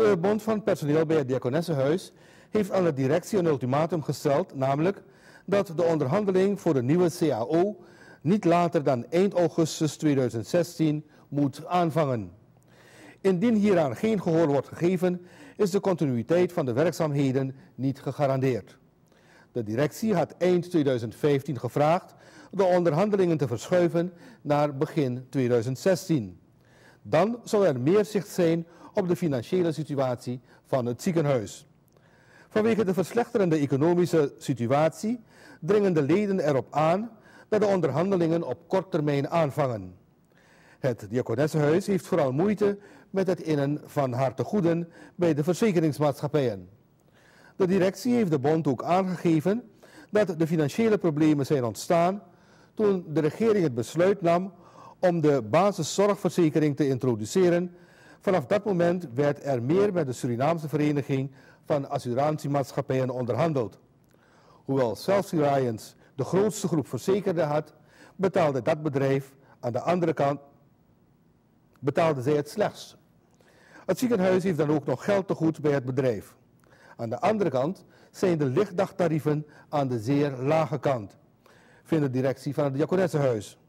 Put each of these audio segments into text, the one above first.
De Bond van Personeel bij het Diakonessenhuis heeft aan de directie een ultimatum gesteld, namelijk dat de onderhandeling voor de nieuwe CAO niet later dan eind augustus 2016 moet aanvangen. Indien hieraan geen gehoor wordt gegeven, is de continuïteit van de werkzaamheden niet gegarandeerd. De directie had eind 2015 gevraagd de onderhandelingen te verschuiven naar begin 2016. Dan zal er meer zicht zijn op de financiële situatie van het ziekenhuis. Vanwege de verslechterende economische situatie dringen de leden erop aan dat de onderhandelingen op kort termijn aanvangen. Het Diakonessenhuis heeft vooral moeite met het innen van haar tegoeden bij de verzekeringsmaatschappijen. De directie heeft de bond ook aangegeven dat de financiële problemen zijn ontstaan toen de regering het besluit nam om de basiszorgverzekering te introduceren. Vanaf dat moment werd er meer met de Surinaamse Vereniging van Assurantiemaatschappijen onderhandeld. Hoewel Selfie Reliance de grootste groep verzekerden had, betaalde dat bedrijf aan de andere kant betaalde zij het slechts. Het ziekenhuis heeft dan ook nog geld te goed bij het bedrijf. Aan de andere kant zijn de lichtdagtarieven aan de zeer lage kant, vindt de directie van het Diakonessenhuis.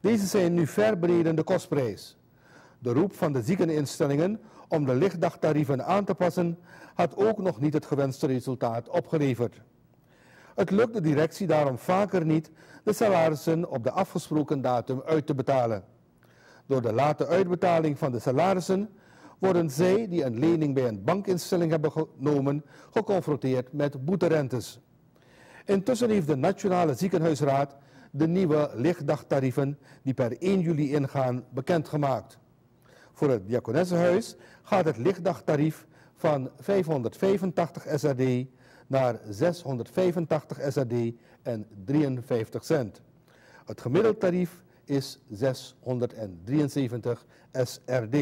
Deze zijn nu ver beneden de kostprijs. De roep van de ziekeninstellingen om de lichtdagtarieven aan te passen had ook nog niet het gewenste resultaat opgeleverd. Het lukt de directie daarom vaker niet de salarissen op de afgesproken datum uit te betalen. Door de late uitbetaling van de salarissen worden zij die een lening bij een bankinstelling hebben genomen geconfronteerd met boeterentes. Intussen heeft de Nationale Ziekenhuisraad de nieuwe lichtdagtarieven die per 1 juli ingaan bekendgemaakt. Voor het Diakonessenhuis gaat het lichtdagtarief van 585 SRD naar 685 SRD en 53 cent. Het gemiddeld tarief is 673 SRD.